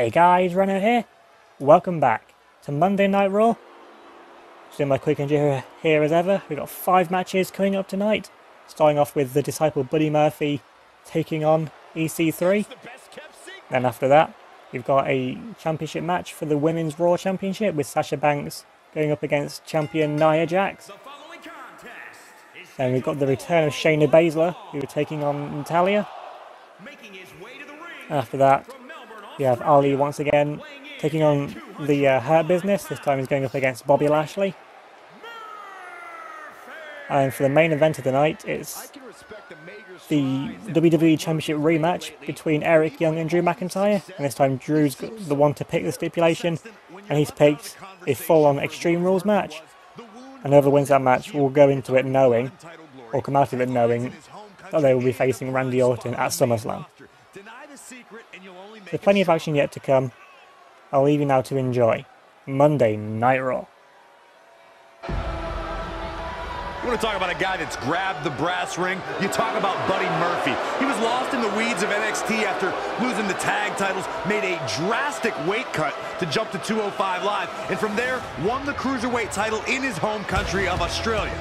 Hey guys, Reno here. Welcome back to Monday Night Raw. Doing my quick and here, here as ever. We've got five matches coming up tonight. Starting off with the Disciple Buddy Murphy taking on EC3. Then after that, we've got a championship match for the Women's Raw Championship with Sasha Banks going up against champion Nia Jax. Then we've got the return of Shayna Baszler, who are taking on Natalya. And after that, we have Ali once again taking on the uh, Hurt Business. This time he's going up against Bobby Lashley. And for the main event of the night, it's the WWE Championship rematch between Eric Young and Drew McIntyre. And this time Drew's the one to pick the stipulation, and he's picked a full-on Extreme Rules match. And whoever wins that match will go into it knowing, or come out of it knowing, that they will be facing Randy Orton at SummerSlam. There's plenty of action yet to come. I'll leave you now to enjoy Monday Night Raw. You want to talk about a guy that's grabbed the brass ring? You talk about Buddy Murphy. He was lost in the weeds of NXT after losing the tag titles, made a drastic weight cut to jump to 205 Live, and from there, won the Cruiserweight title in his home country of Australia.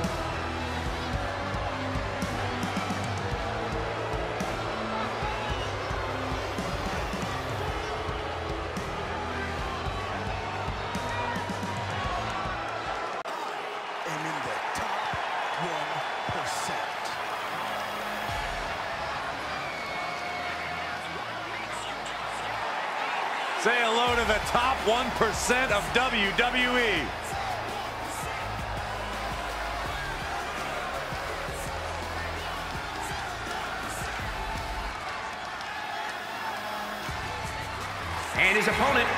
Say hello to the top 1% of WWE. And his opponent,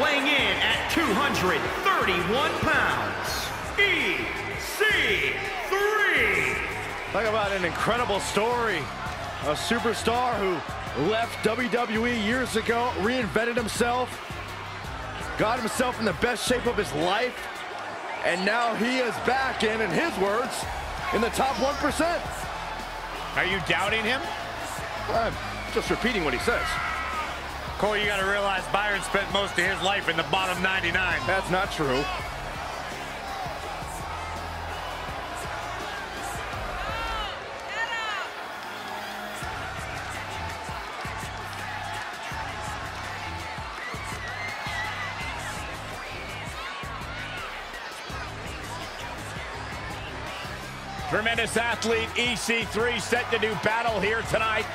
weighing in at 231 pounds, EC3. Talk about an incredible story. A superstar who left WWE years ago, reinvented himself, got himself in the best shape of his life, and now he is back in, in his words, in the top 1%. Are you doubting him? I'm just repeating what he says. Corey, you got to realize Byron spent most of his life in the bottom 99. That's not true. Tremendous athlete EC3 set to do battle here tonight.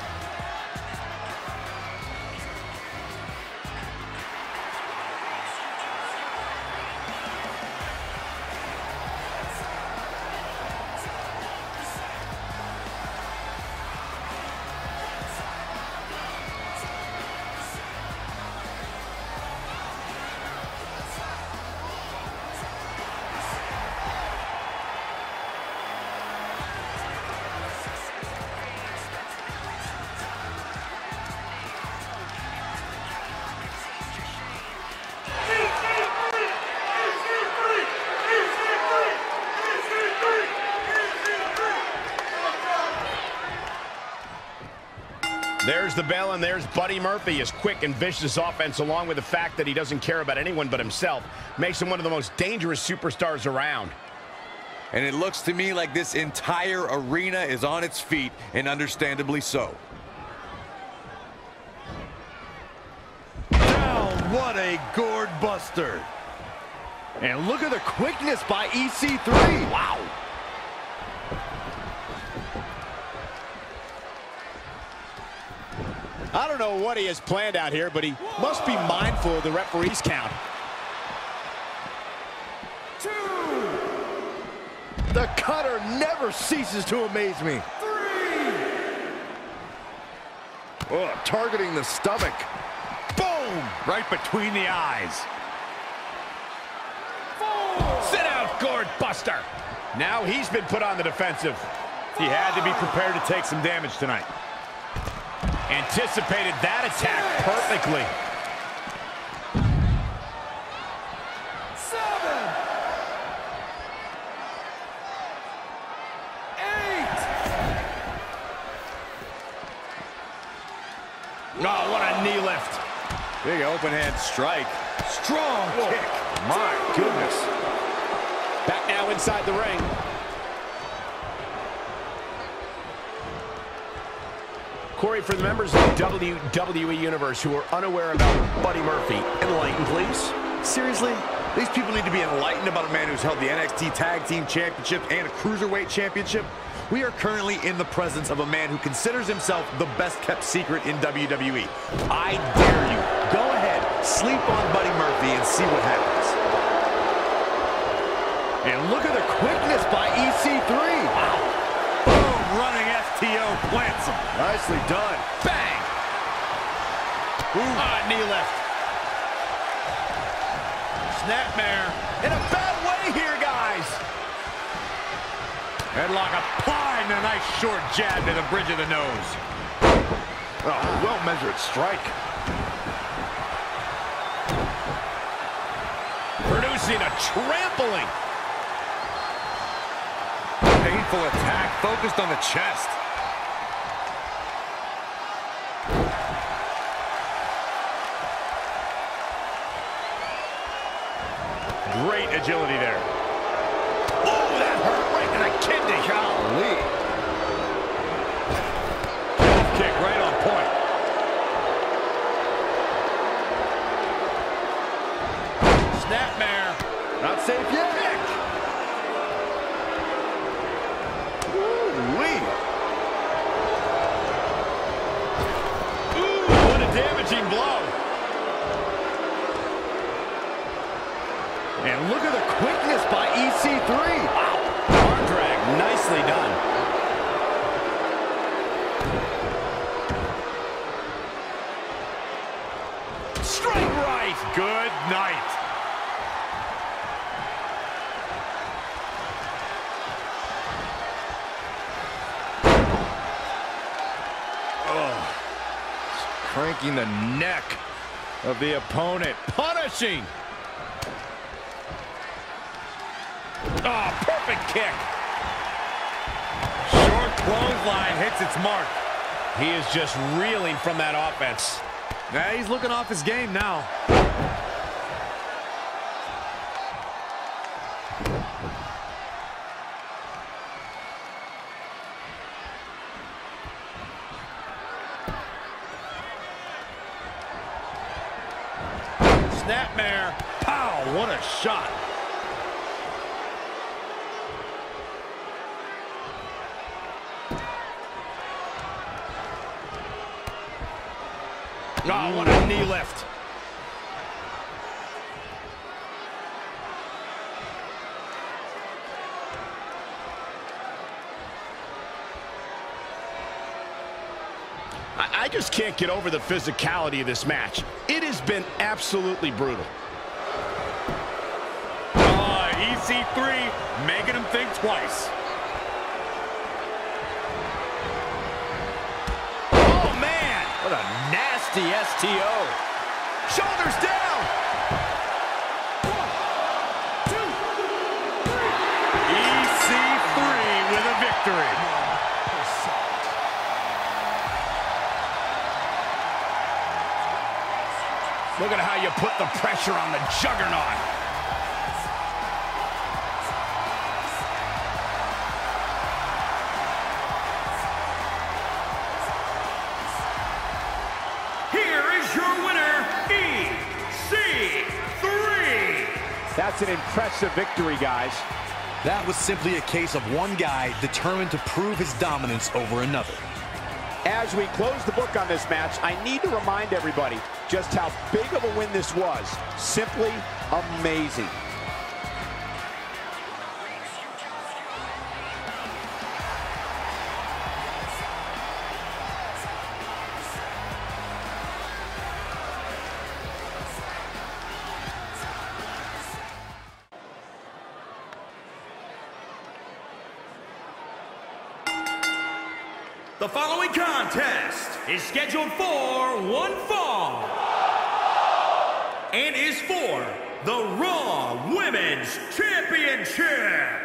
The bell, and there's Buddy Murphy. His quick and vicious offense, along with the fact that he doesn't care about anyone but himself, makes him one of the most dangerous superstars around. And it looks to me like this entire arena is on its feet, and understandably so. Down, what a gourd buster. And look at the quickness by EC3. Wow. Don't know what he has planned out here, but he must be mindful of the referee's count. Two. The cutter never ceases to amaze me. Three. Oh, targeting the stomach. Boom! Right between the eyes. Four. Sit out, Gourd Buster. Now he's been put on the defensive. He had to be prepared to take some damage tonight. Anticipated that attack perfectly. Seven. Eight. Oh, what a knee lift. Big open hand strike. Strong kick. My goodness. Back now inside the ring. Corey, for the members of the WWE Universe who are unaware about Buddy Murphy, enlighten, please. Seriously? These people need to be enlightened about a man who's held the NXT Tag Team Championship and a Cruiserweight Championship. We are currently in the presence of a man who considers himself the best kept secret in WWE. I dare you. Go ahead, sleep on Buddy Murphy and see what happens. And look at the quickness by EC3. Boom, running Plants him. Nicely done. Bang! Ah, knee lift. Snapmare. In a bad way here, guys. Headlock applied and a nice short jab to the bridge of the nose. Oh, well-measured strike. Producing a trampling. Painful attack focused on the chest. Of the opponent. Punishing. Oh, perfect kick. Short clothesline hits its mark. He is just reeling from that offense. Now he's looking off his game now. Snapmare. Pow, what a shot. Oh, what a knee lift. I, I just can't get over the physicality of this match. It has been absolutely brutal. Ah, EC3 making him think twice. Nasty STO. Shoulders down! EC3 with a victory. Look at how you put the pressure on the juggernaut. That's an impressive victory, guys. That was simply a case of one guy determined to prove his dominance over another. As we close the book on this match, I need to remind everybody just how big of a win this was. Simply amazing. The following contest is scheduled for one fall and is for the Raw Women's Championship.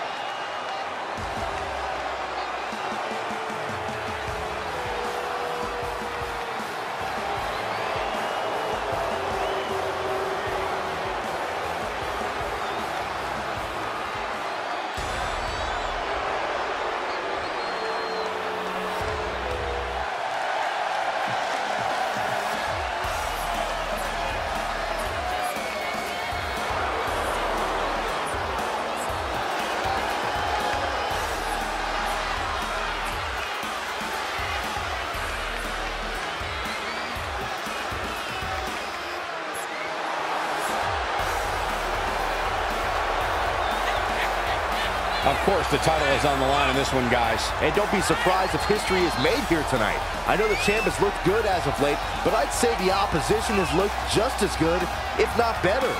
Of course, the title is on the line in this one, guys. And don't be surprised if history is made here tonight. I know the champ has looked good as of late, but I'd say the opposition has looked just as good, if not better.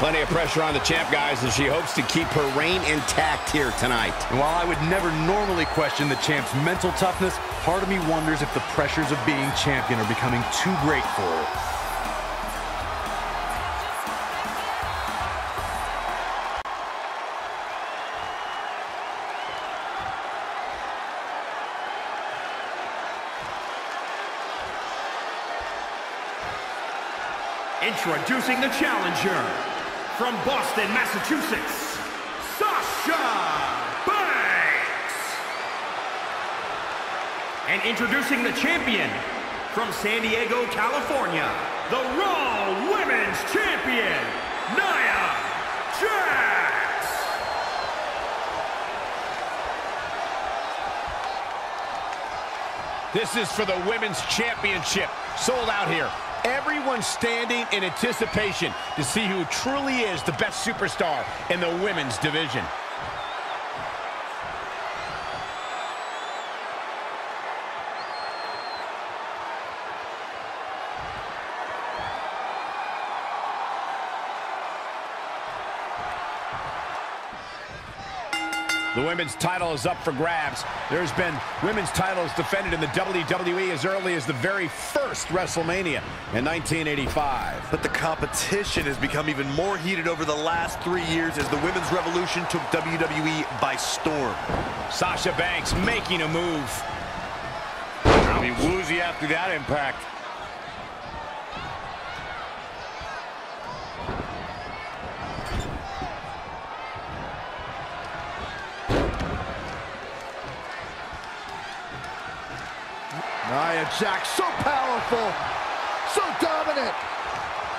Plenty of pressure on the champ, guys, as she hopes to keep her reign intact here tonight. And while I would never normally question the champ's mental toughness, part of me wonders if the pressures of being champion are becoming too great for her. Introducing the challenger from Boston, Massachusetts, And introducing the champion from San Diego, California, the Raw Women's Champion, Nia Jax. This is for the Women's Championship. Sold out here. Everyone standing in anticipation to see who truly is the best superstar in the women's division. The women's title is up for grabs. There's been women's titles defended in the WWE as early as the very first WrestleMania in 1985. But the competition has become even more heated over the last three years as the women's revolution took WWE by storm. Sasha Banks making a move. I mean, woozy after that impact. Jax, so powerful, so dominant.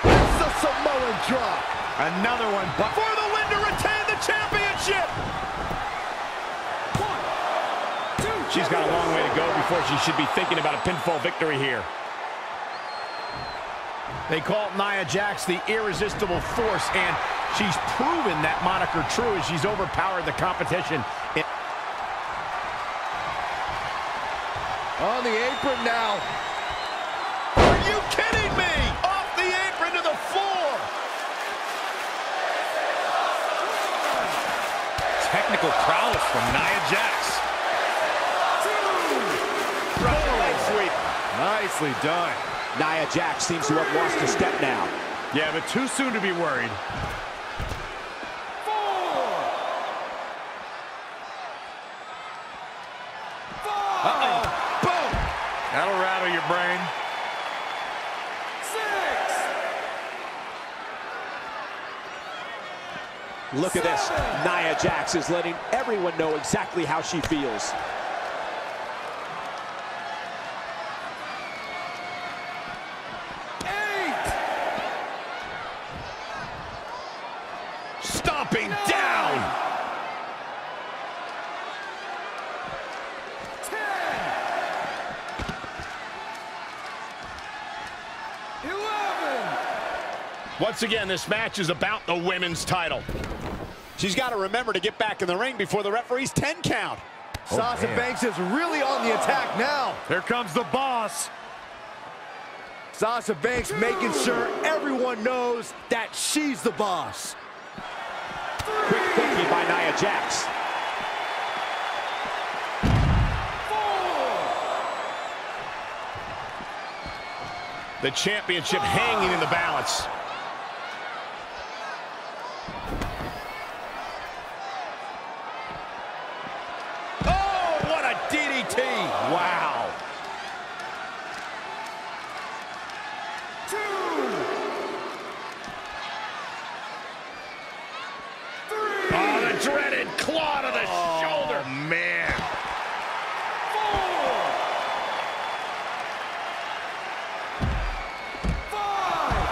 It's the Samoan drop. Another one, but for the win to retain the championship. One, two. She's got a long way to go before she should be thinking about a pinfall victory here. They call Nia Jax the irresistible force, and she's proven that moniker true as she's overpowered the competition. On the apron now. Are you kidding me? Off the apron to the floor. Technical prowess from Nia Jax. Leg sweep. Nicely done. Nia Jax seems to have lost a step now. Yeah, but too soon to be worried. Uh-oh. Boom. That'll rattle your brain. Look at this. Nia Jax is letting everyone know exactly how she feels. Eight. Stomping down. Ten. Eleven. Once again, this match is about the women's title. She's got to remember to get back in the ring before the referee's 10 count. Oh, Sasha Banks is really on the attack now. Here comes the boss. Sasha Banks making sure everyone knows that she's the boss. Quick thinking by Nia Jax. The championship hanging in the balance. Oh, what a DDT! Wow. Oh, the dreaded claw to the shoulder. Man.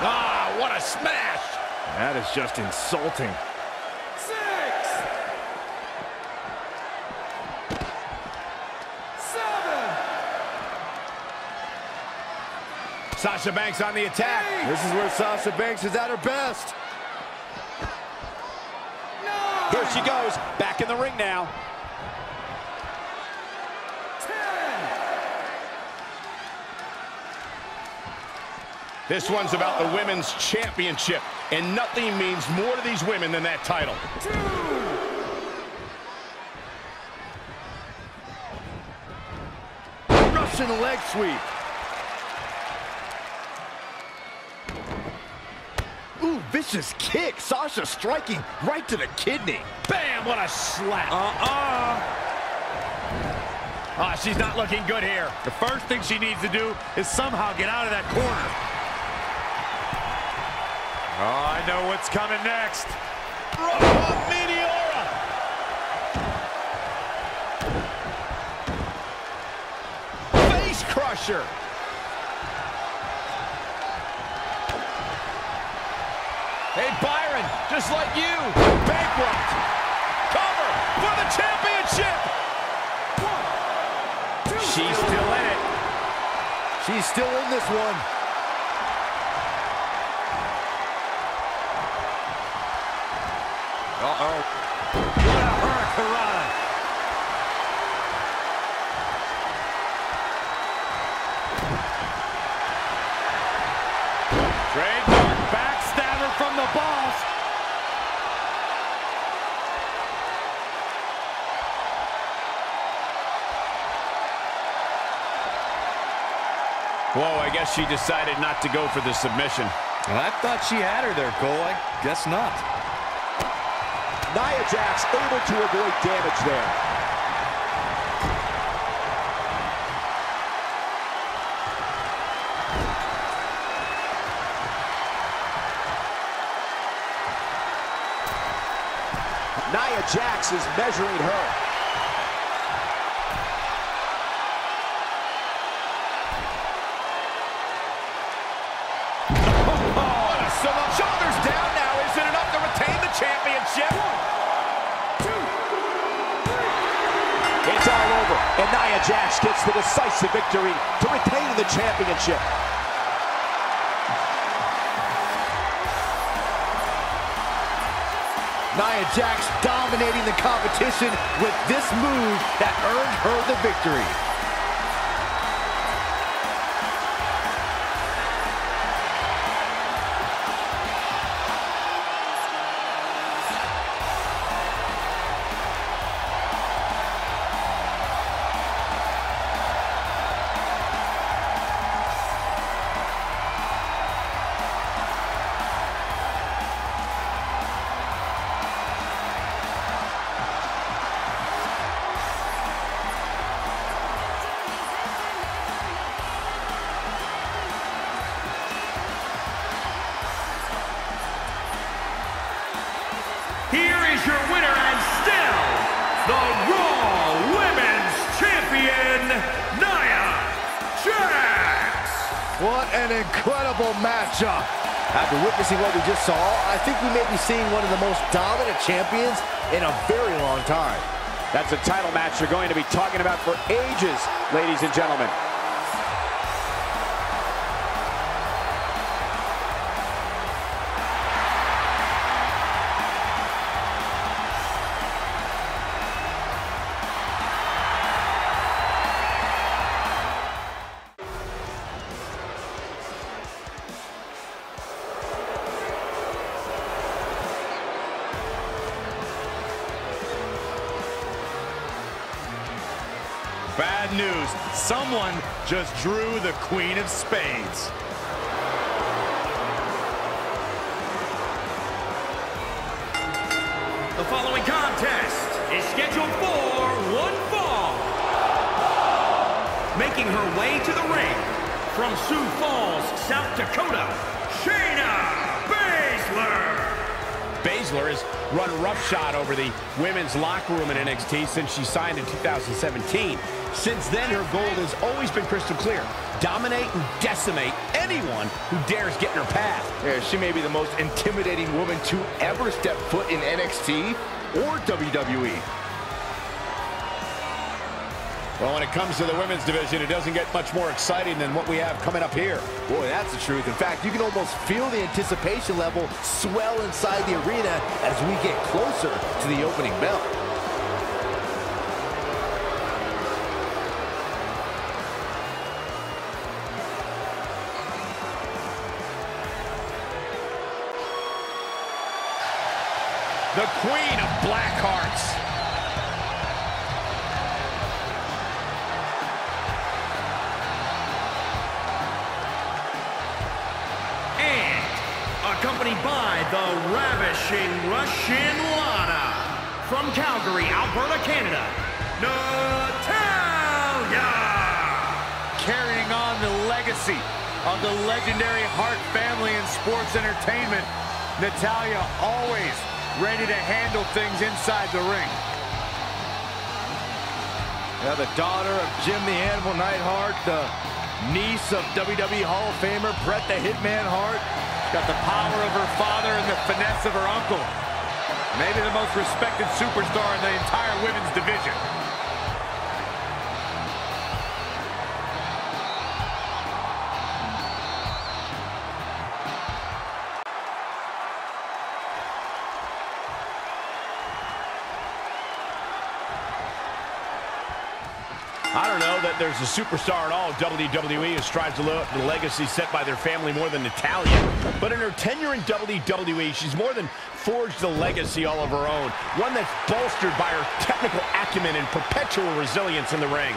Ah, what a smash. That is just insulting. Sasha Banks on the attack. This is where Sasha Banks is at her best. Here she goes, back in the ring now. This one's about the women's championship, and nothing means more to these women than that title. Russian leg sweep. Ooh, vicious kick. Sasha striking right to the kidney. Bam, what a slap. Uh-uh. Ah, she's not looking good here. The first thing she needs to do is somehow get out of that corner. Oh, I know what's coming next. Oh, Meteora. Face crusher. Hey, Byron, just like you, bankrupt. Cover for the championship. She's still in it. She's still in this one. Uh-oh. What a hurricane. Trademark backstabber from the boss. Whoa, I guess she decided not to go for the submission. I thought she had her there, Cole. I guess not. Nia Jax able to avoid damage there. Nia Jax is measuring her. The decisive victory to retain the championship. Nia Jax dominating the competition with this move that earned her the victory. Matchup. After witnessing what we just saw, I think we may be seeing one of the most dominant champions in a very long time. That's a title match you're going to be talking about for ages, ladies and gentlemen. Just drew the Queen of Spades. The following contest is scheduled for one fall. Making her way to the ring from Sioux Falls, South Dakota, Shayna Baszler. Baszler has run roughshod over the women's locker room in NXT since she signed in 2017. Since then, her goal has always been crystal clear. Dominate and decimate anyone who dares get in her path. Yeah, she may be the most intimidating woman to ever step foot in NXT or WWE. Well, when it comes to the women's division, it doesn't get much more exciting than what we have coming up here. Boy, that's the truth. In fact, you can almost feel the anticipation level swell inside the arena as we get closer to the opening bell. The Queen Russian Lana from Calgary, Alberta, Canada, Natalya. Carrying on the legacy of the legendary Hart family in sports entertainment, Natalya always ready to handle things inside the ring. Now the daughter of Jim the Animal Neidhart, the niece of WWE Hall of Famer Bret the Hitman Hart. Got the power of her father and the finesse of her uncle. Maybe the most respected superstar in the entire women's division. There's a superstar at all WWE who strives to live up to the legacy set by their family more than Natalya. But in her tenure in WWE, she's more than forged a legacy all of her own. One that's bolstered by her technical acumen and perpetual resilience in the ring.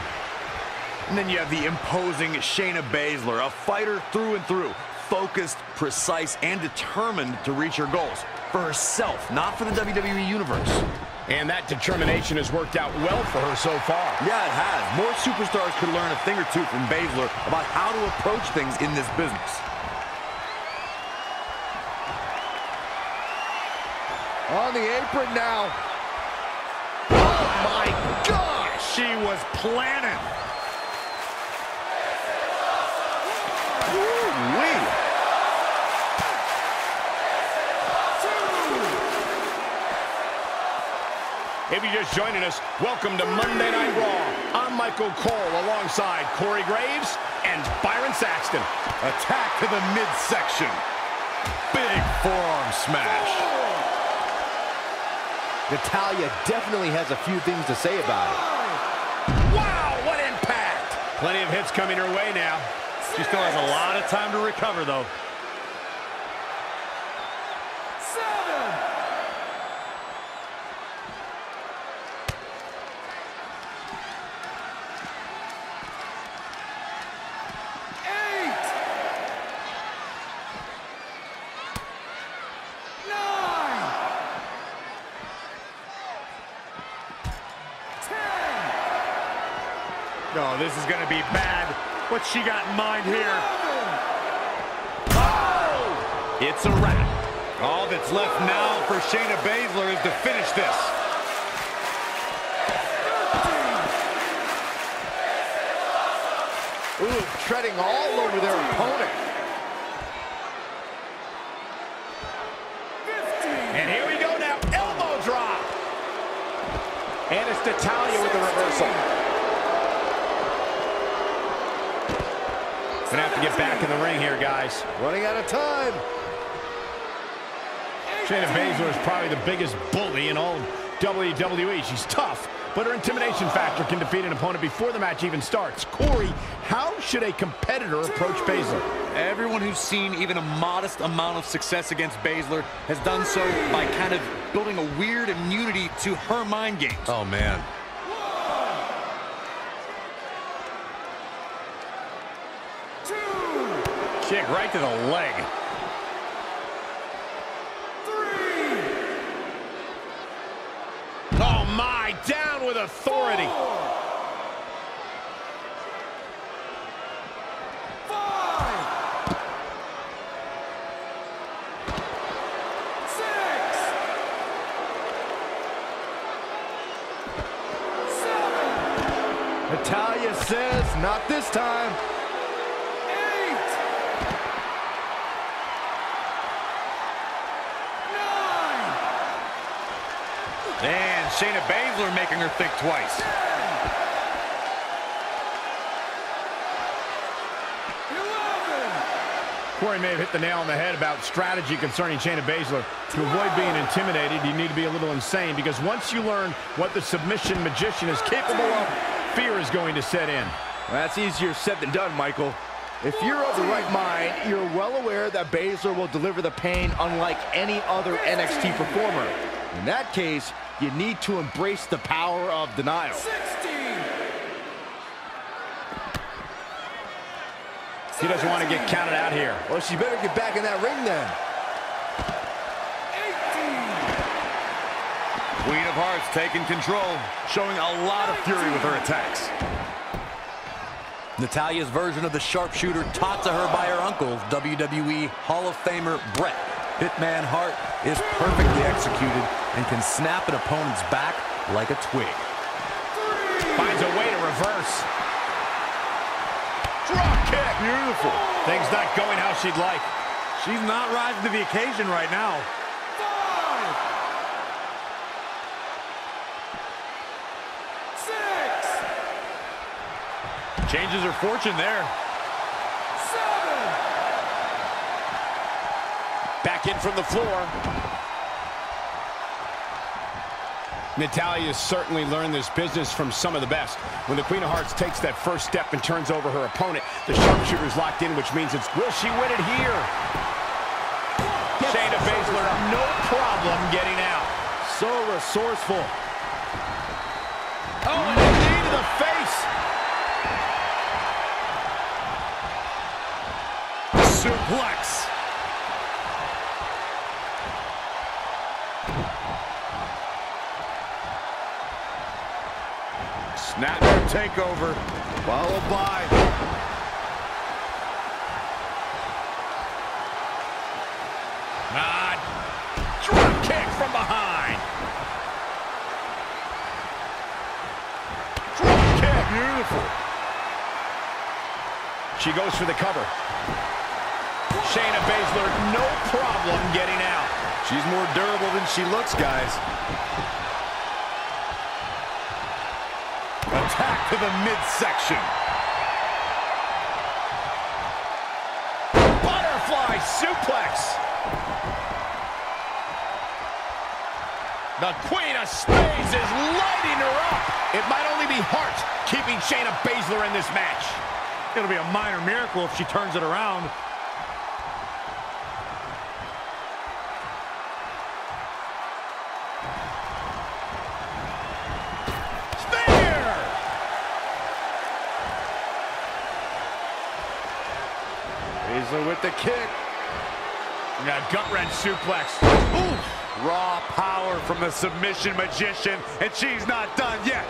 And then you have the imposing Shayna Baszler, a fighter through and through, focused, precise, and determined to reach her goals. For herself, not for the WWE Universe. And that determination has worked out well for her so far. Yeah, it has. More superstars could learn a thing or two from Baszler about how to approach things in this business. On the apron now. Oh, my gosh! She was planning. If you're just joining us, welcome to Monday Night Raw. I'm Michael Cole alongside Corey Graves and Byron Saxton. Attack to the midsection. Big forearm smash. Natalya definitely has a few things to say about it. Wow, what impact! Plenty of hits coming her way now. She still has a lot of time to recover, though. No, this is going to be bad. What's she got in mind here? Oh! It's a wrap. All that's left now for Shayna Baszler is to finish this. Ooh, treading all over their opponent. And here we go now, elbow drop. And it's Natalya with the reversal. Gonna have to get back in the ring here, guys. Running out of time. Shayna Baszler is probably the biggest bully in all of WWE. She's tough, but her intimidation factor can defeat an opponent before the match even starts. Corey, how should a competitor approach Baszler? Everyone who's seen even a modest amount of success against Baszler has done so by kind of building a weird immunity to her mind games. Oh, man. Kick right to the leg. Oh my, down with authority. Natalya says, not this time. And Shayna Baszler making her think twice. Corey may have hit the nail on the head about strategy concerning Shayna Baszler. To avoid being intimidated, you need to be a little insane because once you learn what the submission magician is capable of, fear is going to set in. That's easier said than done, Michael. If you're of the right mind, you're well aware that Baszler will deliver the pain unlike any other NXT performer. In that case, you need to embrace the power of denial. 16. He doesn't want to get counted out here. Well, she better get back in that ring then. 18. Queen of Harts taking control. Showing a lot of fury with her attacks. Natalya's version of the sharpshooter taught to her by her uncle, WWE Hall of Famer Bret. Hitman Hart is perfectly executed and can snap an opponent's back like a twig. Finds a way to reverse. Drop kick. Beautiful. Things not going how she'd like. She's not rising to the occasion right now. Changes her fortune there. Back in from the floor. Natalya has certainly learned this business from some of the best. When the Queen of Harts takes that first step and turns over her opponent, the sharpshooter's locked in, which means it's, will she win it here? Shayna Baszler, no problem getting out. So resourceful. Oh, and a knee to the face. Suplex. Takeover. Followed by Ah, drop kick from behind. Drop kick. beautiful. She goes for the cover. Shayna Baszler, no problem getting out. She's more durable than she looks, guys. Attack to the midsection. Butterfly suplex. The Queen of Spades is lighting her up. It might only be Hart keeping Shayna Baszler in this match. It'll be a minor miracle if she turns it around. With the kick. Got gut wrench suplex. Ooh, raw power from the submission magician, and she's not done yet.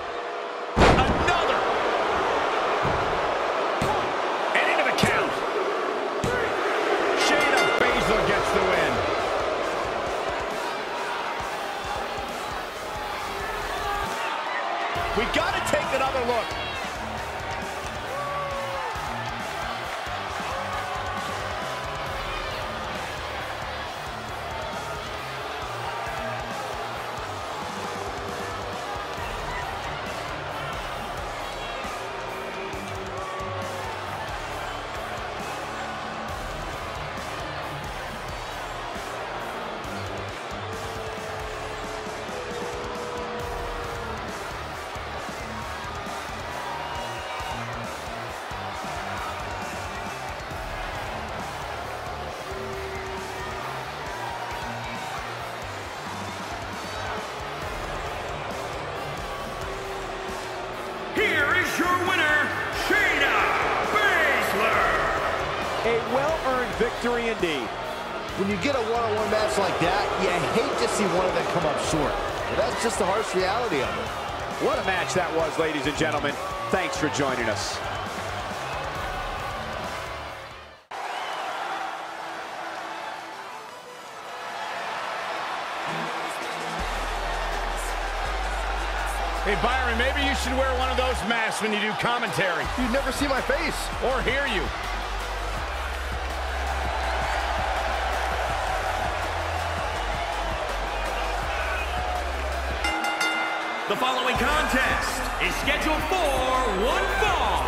A well-earned victory indeed. When you get a one-on-one -on -one match like that, you hate to see one of them come up short. But that's just the harsh reality of it. What a match that was, ladies and gentlemen. Thanks for joining us. Hey, Byron, maybe you should wear one of those masks when you do commentary. You'd never see my face. Or hear you. The following contest is scheduled for one fall.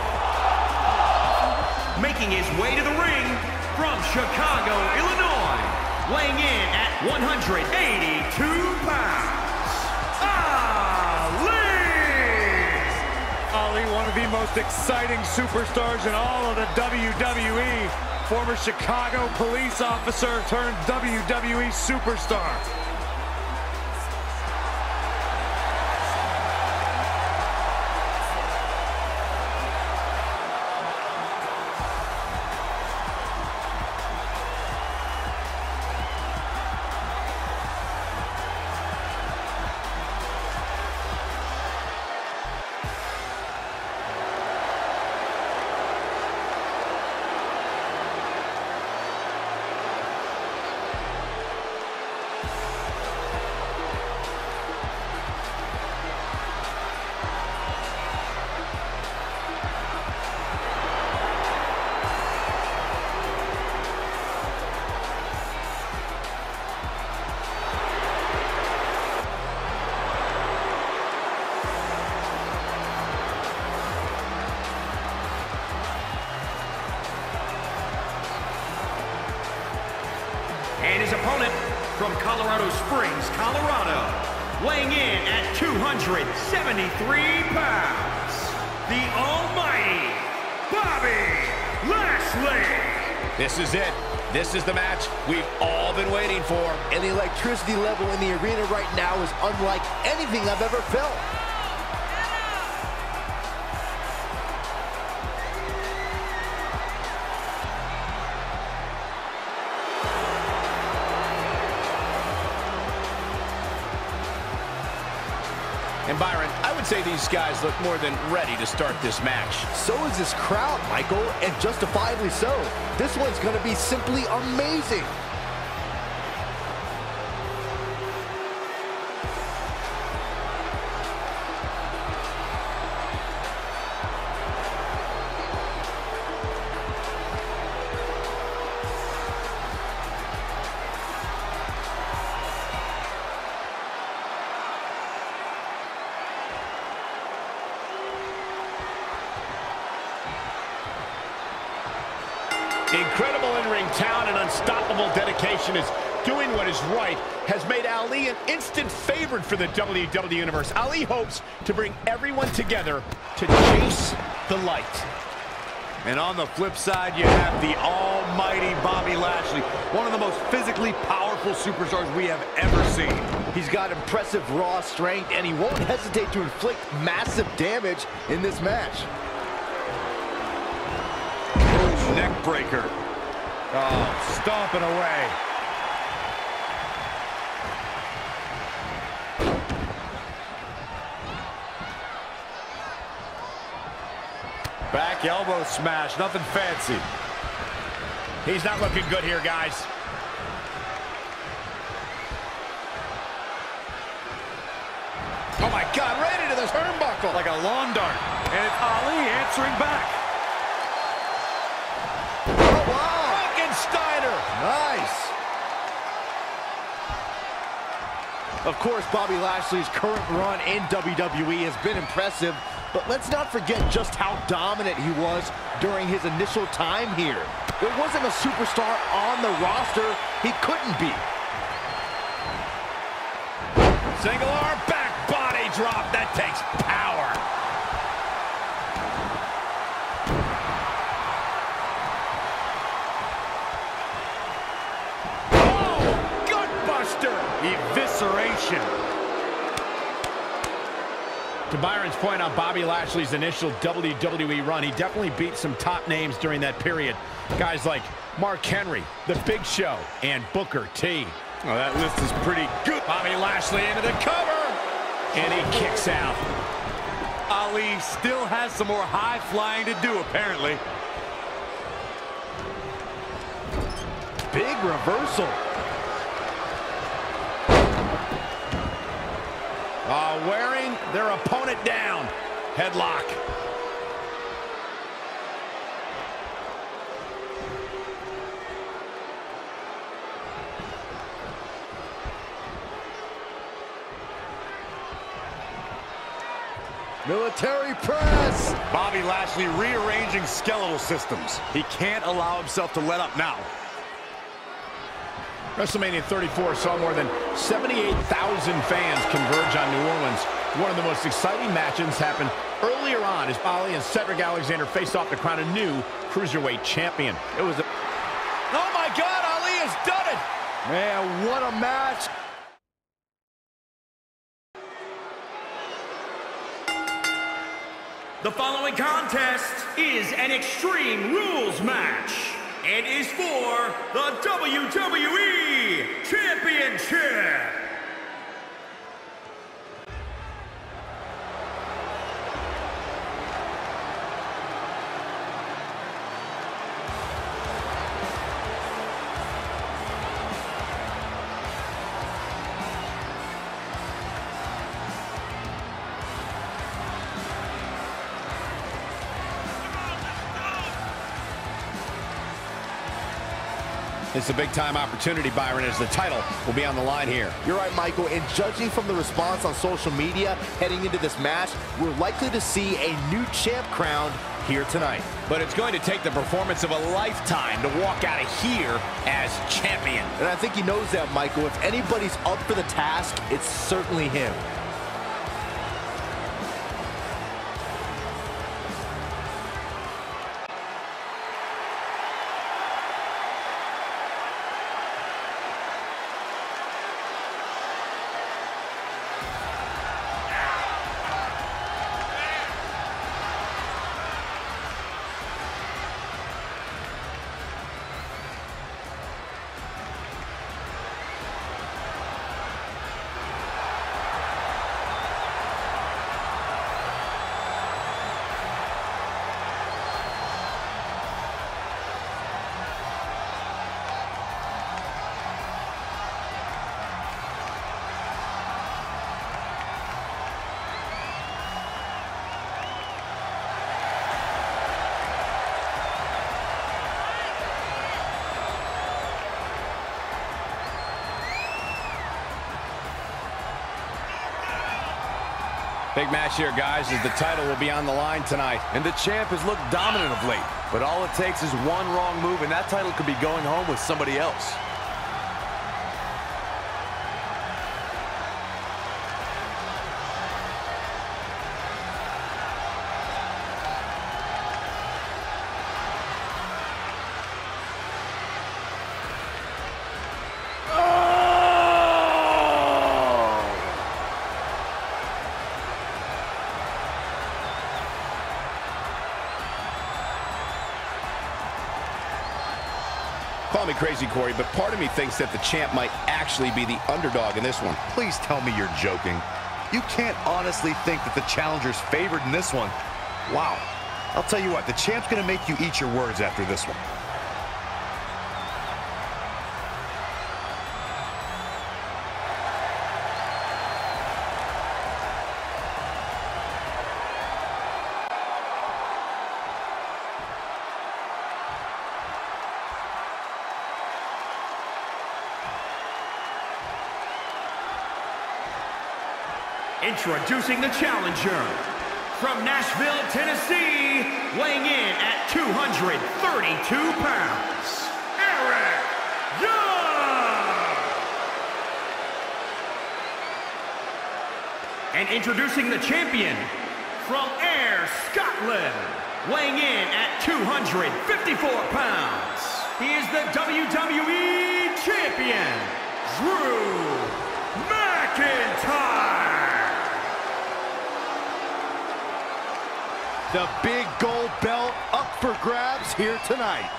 Making his way to the ring from Chicago, Illinois, weighing in at 182 pounds. Ali, Ali, one of the most exciting superstars in all of the WWE. Former Chicago police officer turned WWE superstar. 273 pounds, the almighty Bobby Lashley. This is it. This is the match we've all been waiting for. And the electricity level in the arena right now is unlike anything I've ever felt. Look more than ready to start this match. So is this crowd, Michael, and justifiably so. This one's going to be simply amazing. In-ring talent and unstoppable dedication is doing what is right has made Ali an instant favorite for the WWE Universe. Ali hopes to bring everyone together to chase the light. And on the flip side, you have the almighty Bobby Lashley, one of the most physically powerful superstars we have ever seen. He's got impressive raw strength, and he won't hesitate to inflict massive damage in this match. Neck breaker. Oh, stomping away. Back elbow smash, nothing fancy. He's not looking good here, guys. Oh my God, right into the turnbuckle. Like a lawn dart. And it's Ali answering back. Nice. Of course, Bobby Lashley's current run in WWE has been impressive, but let's not forget just how dominant he was during his initial time here. There wasn't a superstar on the roster he couldn't beat. Single arm back body drop. That takes To Byron's point on Bobby Lashley's initial WWE run, he definitely beat some top names during that period. Guys like Mark Henry, The Big Show, and Booker T. Oh, that list is pretty good. Bobby Lashley into the cover, and he kicks out. Ali still has some more high flying to do, apparently. Big reversal. Uh, wearing their opponent down. Headlock. Military press. Bobby Lashley rearranging skeletal systems. He can't allow himself to let up now. WrestleMania 34 saw more than 78,000 fans converge on New Orleans. One of the most exciting matches happened earlier on as Ali and Cedric Alexander faced off to crown a new Cruiserweight champion. It was a... Oh my God, Ali has done it! Man, what a match. The following contest is an Extreme Rules match and is for the WWE Championship. It's a big-time opportunity, Byron, as the title will be on the line here. You're right, Michael. And judging from the response on social media heading into this match, we're likely to see a new champ crowned here tonight. But it's going to take the performance of a lifetime to walk out of here as champion. And I think he knows that, Michael. If anybody's up for the task, it's certainly him. Big match here, guys, as the title will be on the line tonight. And the champ has looked dominant of late. But all it takes is one wrong move, and that title could be going home with somebody else. Crazy, Corey, but part of me thinks that the champ might actually be the underdog in this one. Please tell me you're joking. You can't honestly think that the challenger's favored in this one. Wow. I'll tell you what, the champ's gonna make you eat your words after this one. Introducing the challenger from Nashville, Tennessee, weighing in at 232 pounds, Eric Young. And introducing the champion from Ayr Scotland, weighing in at 254 pounds. He is the WWE Champion, Drew McIntyre. The big gold belt up for grabs here tonight.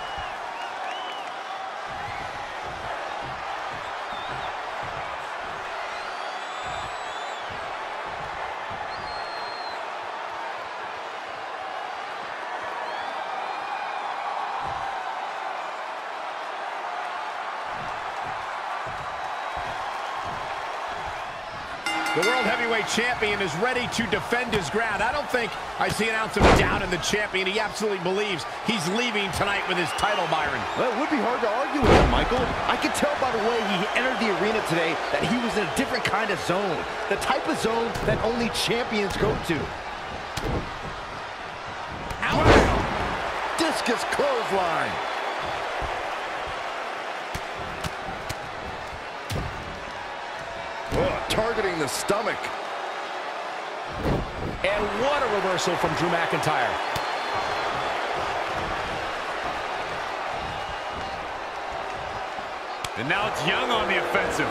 Heavyweight Champion is ready to defend his ground. I don't think I see an ounce of doubt in the champion. He absolutely believes he's leaving tonight with his title, Byron. Well, it would be hard to argue with him, Michael. I could tell by the way he entered the arena today that he was in a different kind of zone. The type of zone that only champions go to. Wow. Discus clothesline. Oh, targeting the stomach. And what a reversal from Drew McIntyre. And now it's Young on the offensive.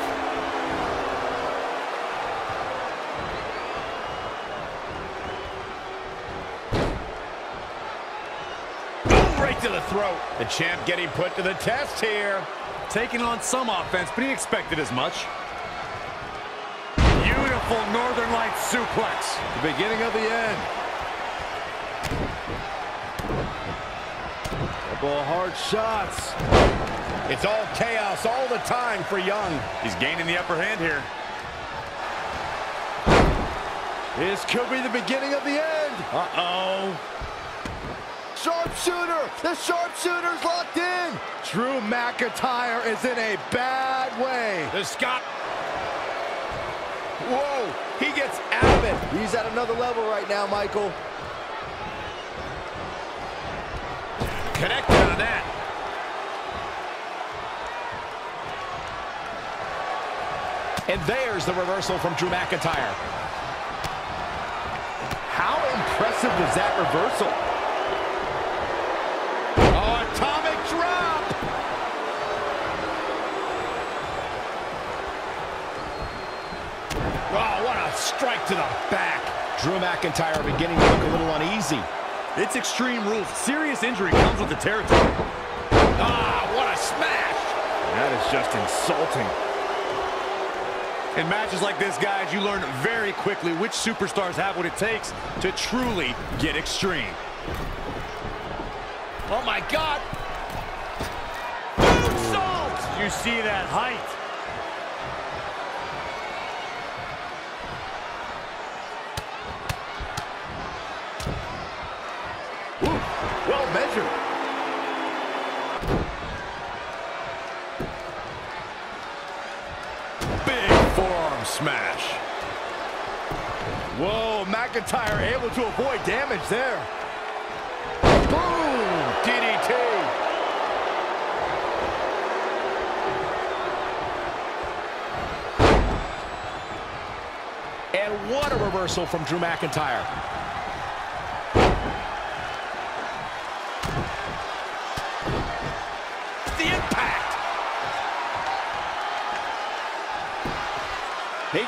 Right to the throat. The champ getting put to the test here. Taking on some offense, but he expected as much. Beautiful Northern Lights suplex. The beginning of the end. Couple of hard shots. It's all chaos all the time for Young. He's gaining the upper hand here. This could be the beginning of the end. Uh-oh. Sharpshooter! The sharpshooter's locked in! Drew McIntyre is in a bad way. The Scot. Whoa, he gets out of it. He's at another level right now, Michael. Connect out of that. And there's the reversal from Drew McIntyre. How impressive was that reversal? Oh, atomic drop! Oh, what a strike to the back. Drew McIntyre beginning to look a little uneasy. It's Extreme Rules. Serious injury comes with the territory. Ah, what a smash! That is just insulting. In matches like this, guys, you learn very quickly which superstars have what it takes to truly get extreme. Oh, my God! You see that height. McIntyre able to avoid damage there. Boom! DDT. And what a reversal from Drew McIntyre.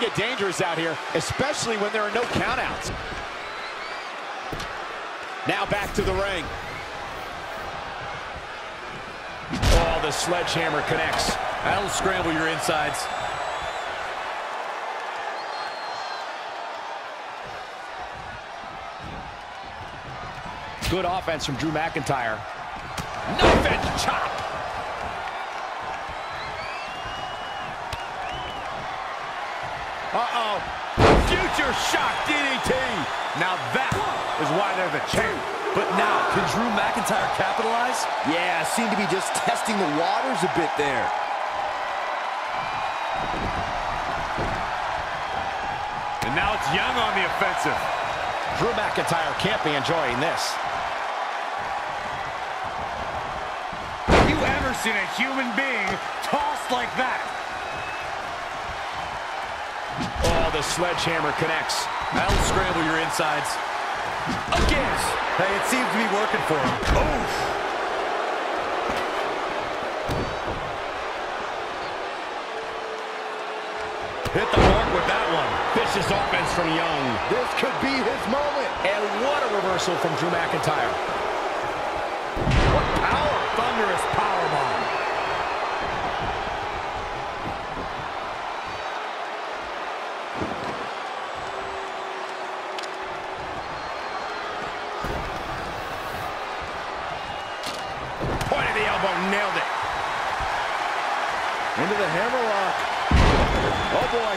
Get dangerous out here, especially when there are no countouts. Now back to the ring. Oh, the sledgehammer connects. That'll scramble your insides. Good offense from Drew McIntyre. Knife chop. Uh-oh. Future shock DDT. Now that is why they're the champ. But now, can Drew McIntyre capitalize? Yeah, seemed to be just testing the waters a bit there. And now it's Young on the offensive. Drew McIntyre can't be enjoying this. Have you ever seen a human being tossed like that? The sledgehammer connects. That'll scramble your insides. Again. Hey, it seems to be working for him. Oof. Hit the mark with that one. Vicious offense from Young. This could be his moment. And what a reversal from Drew McIntyre. What power! Thunderous powerbomb. Point of the elbow, nailed it. Into the hammerlock. Oh, boy.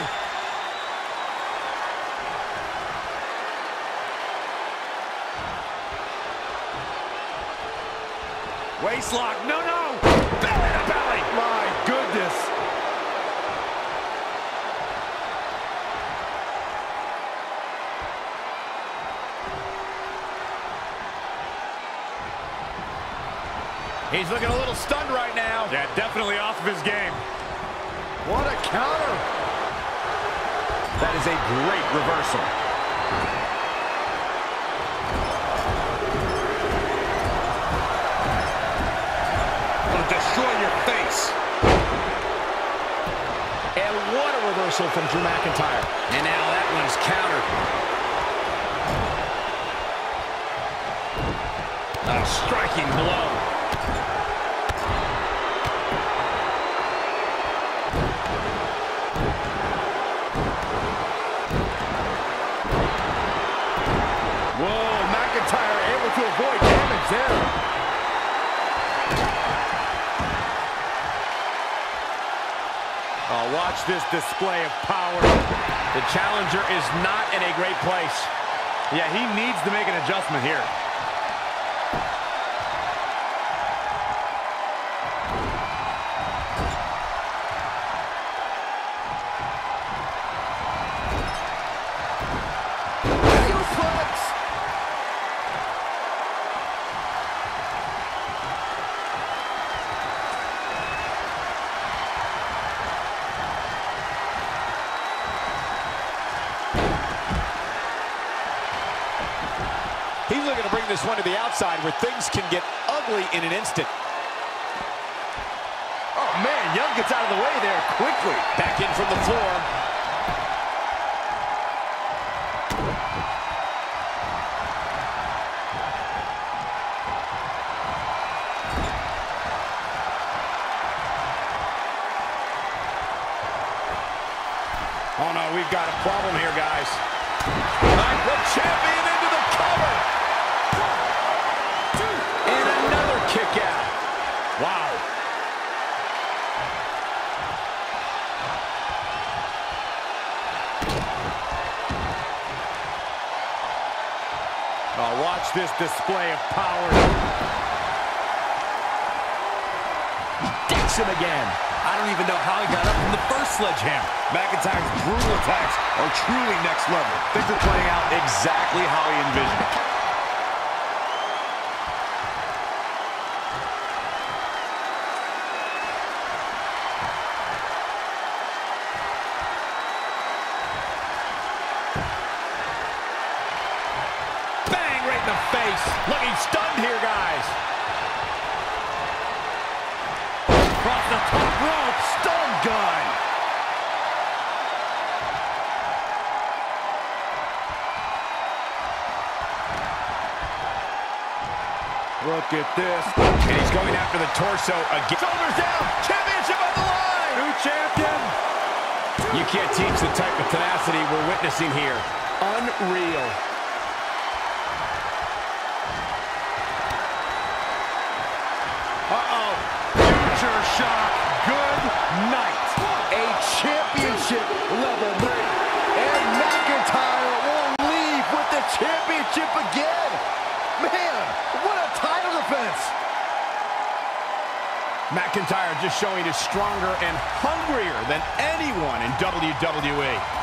Waistlock. No, no. Belly to belly. My goodness. He's looking a little stunned right now. Yeah, definitely off of his game. What a counter. That is a great reversal. Gonna destroy your face. And what a reversal from Drew McIntyre. And now that one's countered. A striking blow. Watch this display of power. The challenger is not in a great place. Yeah, he needs to make an adjustment here. He's looking to bring this one to the outside where things can get ugly in an instant. Oh, man, Young gets out of the way there quickly. Back in from the floor. Display of power. Dicks him again. I don't even know how he got up from the first sledgehammer. McIntyre's brutal attacks are truly next level. Things are playing out exactly how he envisioned the torso again. Shoulders down. Championship on the line. New champion. You can't teach the type of tenacity we're witnessing here. Unreal. Uh-oh. Future shock. Good night. A championship level break. And McIntyre will leave with the championship again. Man, what a title defense. McIntyre just showing is stronger and hungrier than anyone in WWE.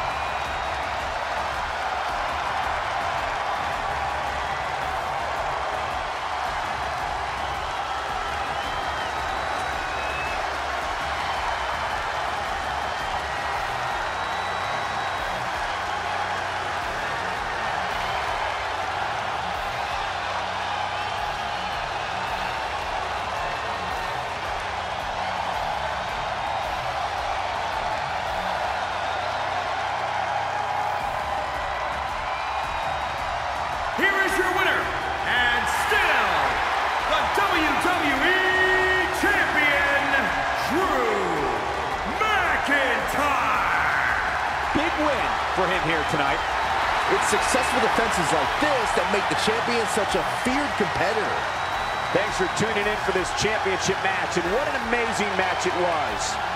Champion such a feared competitor. Thanks for tuning in for this championship match, and what an amazing match it was.